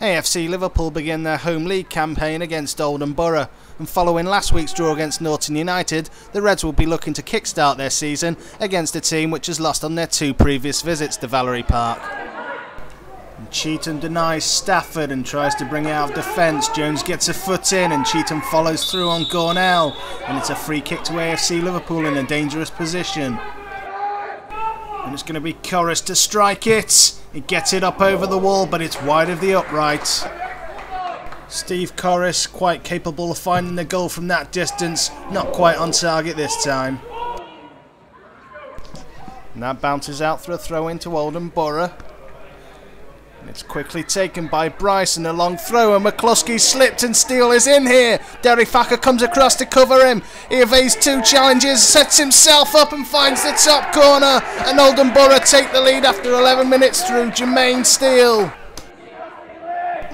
AFC Liverpool begin their home league campaign against Oldham Borough, and following last week's draw against Norton United, the Reds will be looking to kickstart their season against a team which has lost on their two previous visits to Valerie Park. And Cheetham denies Stafford and tries to bring out of defence. Jones gets a foot in and Cheetham follows through on Gornell, and it's a free kick to AFC Liverpool in a dangerous position. And it's going to be Corris to strike it. He gets it up over the wall, but it's wide of the upright. Steve Corris quite capable of finding the goal from that distance. Not quite on target this time. And that bounces out for a throw into Oldham Borough. It's quickly taken by Bryson. A long throw, and McCluskey slipped, and Steele is in here. Derry Thacker comes across to cover him. He evades two challenges, sets himself up, and finds the top corner. And Oldham Borough take the lead after 11 minutes through Jermaine Steele.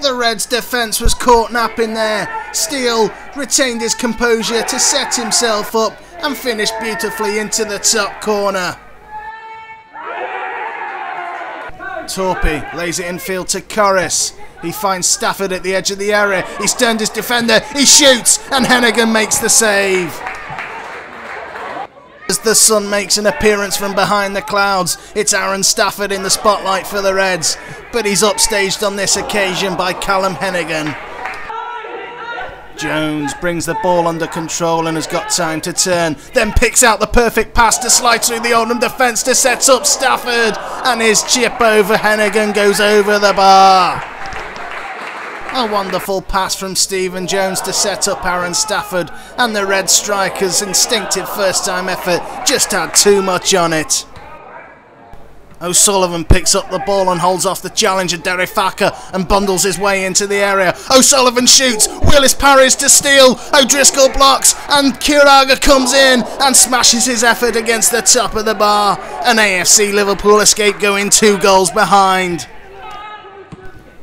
The Reds' defence was caught napping there. Steele retained his composure to set himself up and finish beautifully into the top corner. Torpy lays it infield to Corris. He finds Stafford at the edge of the area. He's turned his defender. He shoots, and Hennigan makes the save. As the sun makes an appearance from behind the clouds, it's Aaron Stafford in the spotlight for the Reds, but he's upstaged on this occasion by Callum Hennigan. Jones brings the ball under control and has got time to turn, then picks out the perfect pass to slide through the Oldham defence to set up Stafford, and his chip over Hennigan goes over the bar. A wonderful pass from Stephen Jones to set up Aaron Stafford, and the Red Strikers' instinctive first time effort just had too much on it. O'Sullivan picks up the ball and holds off the challenger Derek Thacker and bundles his way into the area. O'Sullivan shoots, Willis parries to Steele, O'Driscoll blocks, and Kiraga comes in and smashes his effort against the top of the bar. An AFC Liverpool escape going two goals behind.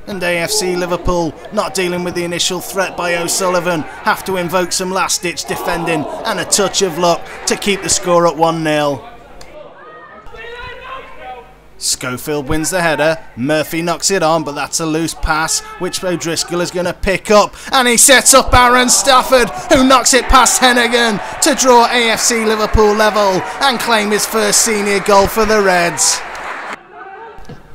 And AFC Liverpool, not dealing with the initial threat by O'Sullivan, have to invoke some last ditch defending and a touch of luck to keep the score at 1 0. Schofield wins the header. Murphy knocks it on, but that's a loose pass, which O'Driscoll is going to pick up. And he sets up Aaron Stafford, who knocks it past Hennigan to draw AFC Liverpool level and claim his first senior goal for the Reds.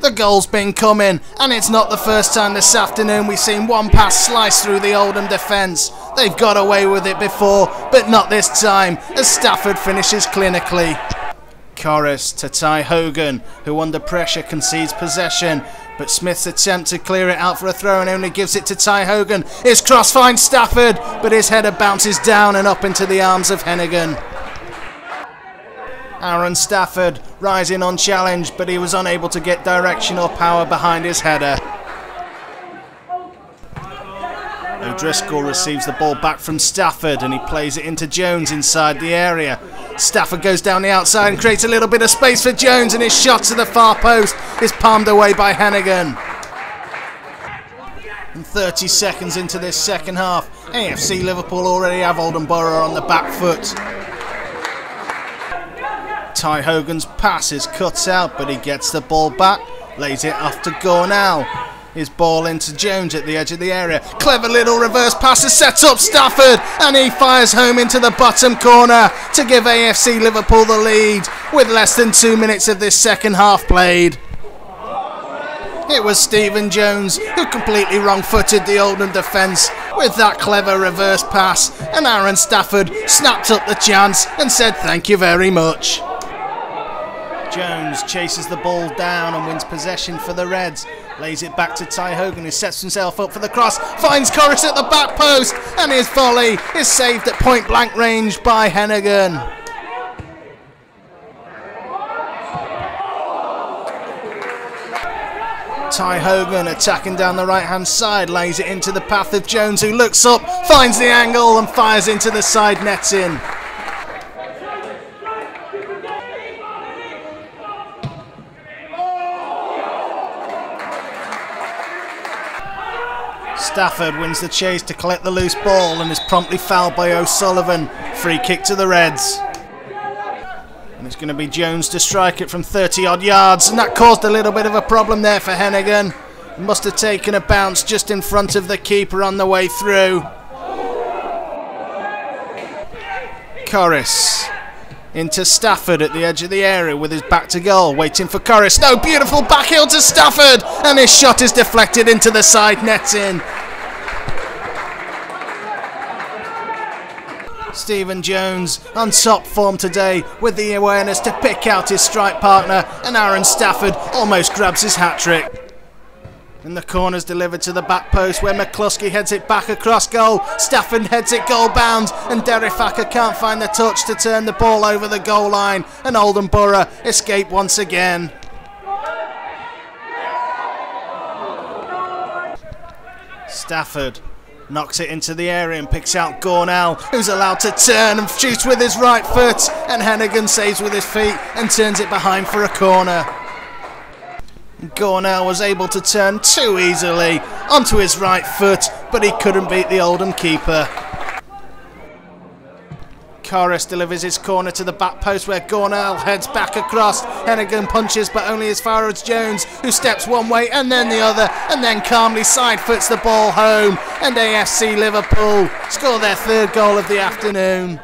The goal's been coming, and it's not the first time this afternoon we've seen one pass slice through the Oldham defence. They've got away with it before, but not this time, as Stafford finishes clinically. Corris to Ty Hogan, who under pressure concedes possession, but Smith's attempt to clear it out for a throw and only gives it to Ty Hogan. His cross finds Stafford, but his header bounces down and up into the arms of Hennigan. Aaron Stafford rising on challenge, but he was unable to get direction or power behind his header. O'Driscoll receives the ball back from Stafford and he plays it into Jones inside the area. Stafford goes down the outside and creates a little bit of space for Jones and his shot to the far post is palmed away by Hennigan. And 30 seconds into this second half, AFC Liverpool already have Oldham Borough on the back foot. Ty Hogan's pass is cut out, but he gets the ball back, lays it off to Gornell. His ball into Jones at the edge of the area. Clever little reverse pass to set up Stafford, and he fires home into the bottom corner to give AFC Liverpool the lead with less than two minutes of this second half played. It was Stephen Jones who completely wrong footed the Oldham defence with that clever reverse pass, and Aaron Stafford snapped up the chance and said thank you very much. Jones chases the ball down and wins possession for the Reds. Lays it back to Ty Hogan, who sets himself up for the cross. Finds Corris at the back post, and his volley is saved at point blank range by Hennigan. Ty Hogan attacking down the right hand side, lays it into the path of Jones, who looks up, finds the angle, and fires into the side netting. Stafford wins the chase to collect the loose ball and is promptly fouled by O'Sullivan. Free kick to the Reds. And it's going to be Jones to strike it from 30 odd yards, and that caused a little bit of a problem there for Hennigan. Must have taken a bounce just in front of the keeper on the way through. Corris into Stafford at the edge of the area with his back to goal, waiting for Corris. No, beautiful back heel to Stafford, and his shot is deflected into the side netting. Stephen Jones on top form today with the awareness to pick out his strike partner, and Aaron Stafford almost grabs his hat trick. And the corner's delivered to the back post where McCluskey heads it back across goal. Stafford heads it goal bound, and Thacker can't find the touch to turn the ball over the goal line. And Oldham Borough escape once again. Stafford knocks it into the area and picks out Gornell, who's allowed to turn and shoots with his right foot. And Hennigan saves with his feet and turns it behind for a corner. Gornell was able to turn too easily onto his right foot, but he couldn't beat the Oldham keeper. Corris delivers his corner to the back post where Gornell heads back across. Hennigan punches, but only as far as Jones, who steps one way and then the other, and then calmly side foots the ball home. And AFC Liverpool score their third goal of the afternoon.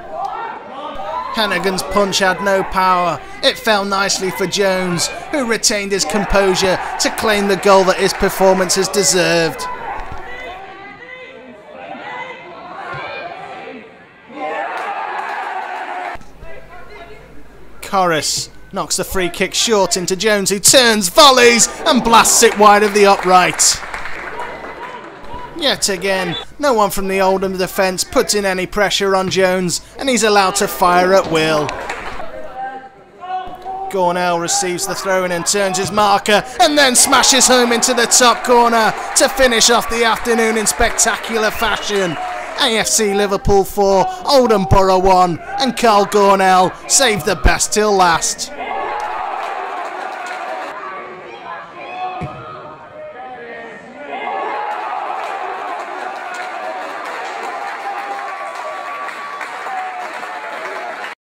Hennigan's punch had no power. It fell nicely for Jones, who retained his composure to claim the goal that his performance has deserved. Corris knocks the free kick short into Jones, who turns, volleys, and blasts it wide of the upright. Yet again, no one from the Oldham defence puts in any pressure on Jones, and he's allowed to fire at will. Gornell receives the throw in and turns his marker, and then smashes home into the top corner to finish off the afternoon in spectacular fashion. AFC Liverpool 4, Oldham Borough 1, and Carl Gornell saved the best till last.